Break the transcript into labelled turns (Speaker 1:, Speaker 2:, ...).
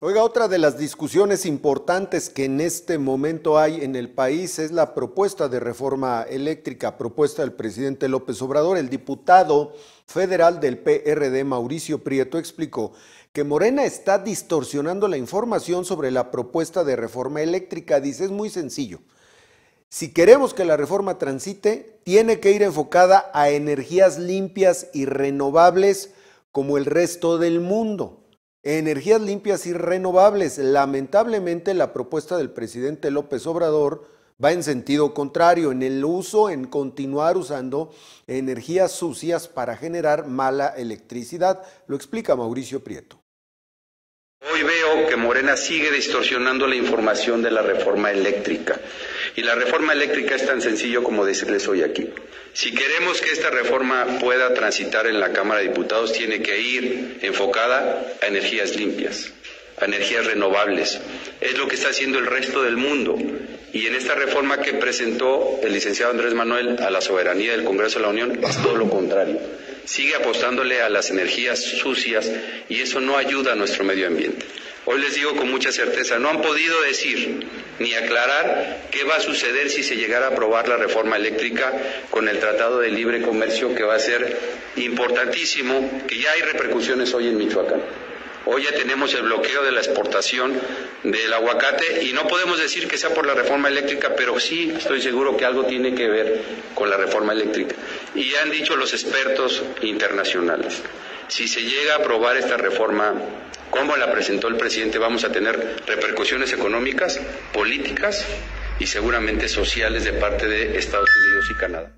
Speaker 1: Oiga, otra de las discusiones importantes que en este momento hay en el país es la propuesta de reforma eléctrica, propuesta del presidente López Obrador. El diputado federal del PRD, Mauricio Prieto, explicó que Morena está distorsionando la información sobre la propuesta de reforma eléctrica. Dice, es muy sencillo. Si queremos que la reforma transite, tiene que ir enfocada a energías limpias y renovables como el resto del mundo energías limpias y renovables. Lamentablemente la propuesta del presidente López Obrador va en sentido contrario, en el uso, en continuar usando energías sucias para generar mala electricidad. Lo explica Mauricio Prieto.
Speaker 2: Hoy veo que Morena sigue distorsionando la información de la reforma eléctrica. Y la reforma eléctrica es tan sencillo como decirles hoy aquí. Si queremos que esta reforma pueda transitar en la Cámara de Diputados, tiene que ir enfocada a energías limpias, a energías renovables. Es lo que está haciendo el resto del mundo. Y en esta reforma que presentó el licenciado Andrés Manuel a la soberanía del Congreso de la Unión es todo lo contrario. Sigue apostándole a las energías sucias y eso no ayuda a nuestro medio ambiente. Hoy les digo con mucha certeza, no han podido decir ni aclarar qué va a suceder si se llegara a aprobar la reforma eléctrica con el Tratado de Libre Comercio, que va a ser importantísimo, que ya hay repercusiones hoy en Michoacán. Hoy ya tenemos el bloqueo de la exportación del aguacate y no podemos decir que sea por la reforma eléctrica, pero sí estoy seguro que algo tiene que ver con la reforma eléctrica. Y han dicho los expertos internacionales, si se llega a aprobar esta reforma como la presentó el presidente, vamos a tener repercusiones económicas, políticas y seguramente sociales de parte de Estados Unidos y Canadá.